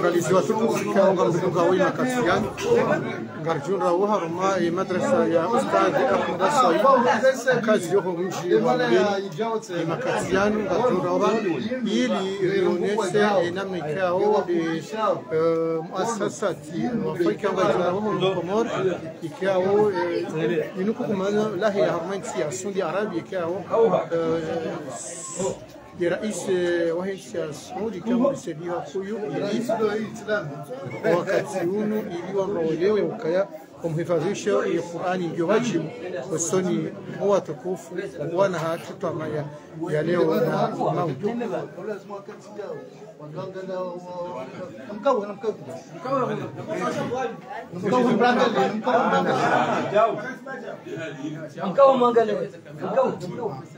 ngalisi watoto sikao ngamduka wa makatiyan ngarjunra wa haruma ya madrasa ya ustadi Ahmad Said kazi yoko mji wa Mbeni makatiyan ngarjunra wa ili rionese namna ikao muasasati Afrika ngajunra wa Komor ikao inuku kumana lahi ya haruma siyasyon ikao rais wa nchi ya Saudi kama msaidia huyu wakati huu ili waondolewe ukaya kumhifadhisha ya Qur'ani ndio wajibu usoni huwa tukufu wana hatuta ya, ya leo na maudu Ofuze kamera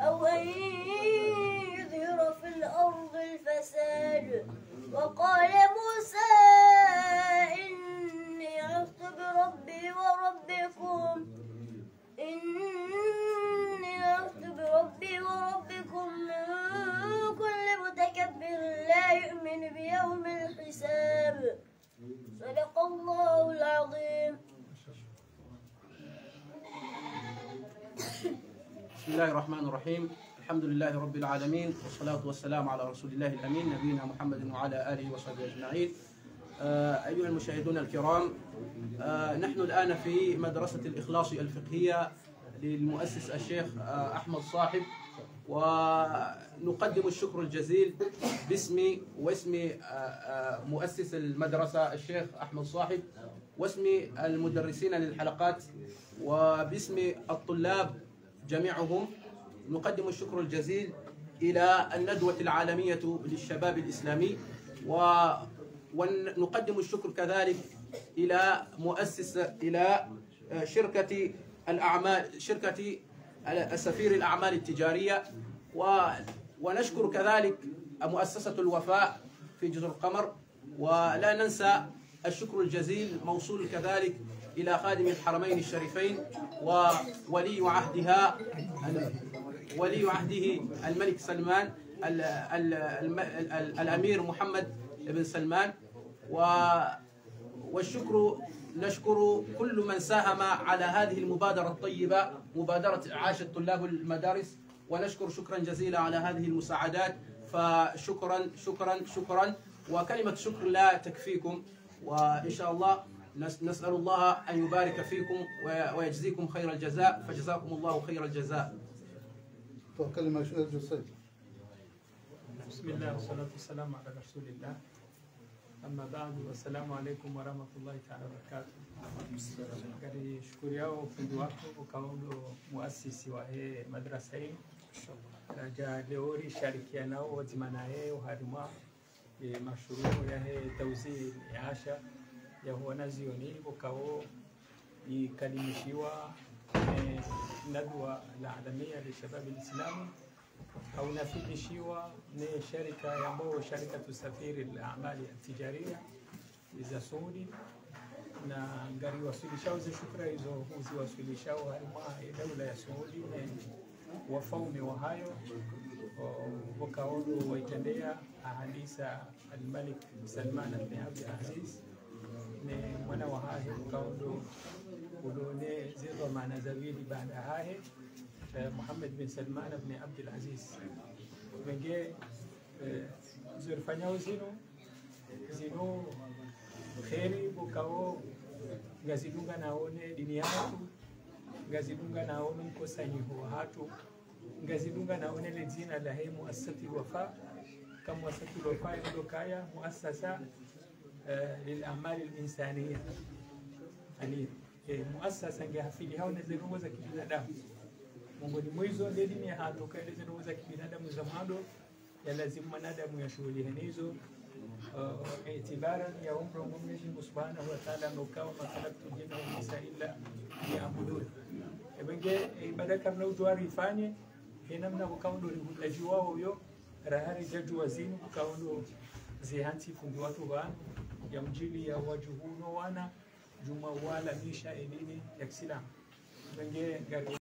أو أن يظهر في الأرض الفساد. وقال موسى بسم الله الرحمن الرحيم الحمد لله رب العالمين والصلاة والسلام على رسول الله الأمين نبينا محمد وعلى آله وصحبه أجمعين أيها المشاهدون الكرام نحن الآن في مدرسة الإخلاص الفقهية للمؤسس الشيخ أحمد صاحب ونقدم الشكر الجزيل باسمي واسم مؤسس المدرسة الشيخ أحمد صاحب واسم المدرسين للحلقات وباسم الطلاب جميعهم نقدم الشكر الجزيل إلى الندوة العالمية للشباب الإسلامي و ونقدم الشكر كذلك إلى مؤسس إلى شركة الأعمال شركة السفير الأعمال التجارية و ونشكر كذلك مؤسسة الوفاء في جزر القمر ولا ننسى الشكر الجزيل موصول كذلك إلى خادم الحرمين الشريفين وولي عهدها ولي عهده الملك سلمان الأمير محمد بن سلمان. والشكر نشكر كل من ساهم على هذه المبادرة الطيبة مبادرة إعاشة طلاب المدارس. ونشكر شكرا جزيلا على هذه المساعدات. فشكرا شكرا شكرا. وكلمة شكر لا تكفيكم. وإن شاء الله نس- نسأل الله أن يبارك فيكم وي- ويجزيكم خير الجزاء فجزاكم الله خير الجزاء. كلمة جسد بسم الله والصلاة والسلام على رسول الله. أما بعد والسلام عليكم ورحمة الله تعالى وبركاته. gari shukuru yao ufundi wako ukaondo muasisi wa hii madrasa hii raja Eh, mashuruu yahe eh, tauzii asha yahuwa nazioni ukao ikalimishiwa e, eh, nadwa la alamia lishababi lislamu au nafikishiwa ni sharika yambao sharika tusafiri la amali ya tijaria za Saudi na ngariwasilishao ze shukra hizo huziwasilishao harima daula ya Saudi ni wafaume wa hayo wakaondo waitendea ahadisa al-Malik Salman bin Abdul Aziz ne mwana wa hahe ukaondo ulone zero maana zawili baada hahe eh, Muhammad bin Salman bin Abdul Aziz. Wenge eh, zirifanyao zino zino kheri bukao ngazidunga naone dini yatu ngazidunga naona mkosanyiho wa hatu. Ngazidunga naonele ile jina la hei muasati wafa. Kama muasati wafa ilokaya muasasa eh, uh, lilamali linsania ani muassasa muasasa ngehafili hao nezirungo za kibinadamu. Miongoni mwizo ndedini ya hatu kaeleze za kibinadamu za mwado yalazimu manadamu hizo umri wa Mwenyezi Subhanahu wa Ta'ala ameukawa makalaktu jinna wal insa illa liya'budun ebenge ibada karna utwari ifanye henamna kukaundo lihutaji wao yo rahari jaju wazinu kukaundo zihansi fundi watu wa ya mjili ya wajuhuno wana juma wala misha edini ya Kiislamu. Benge gari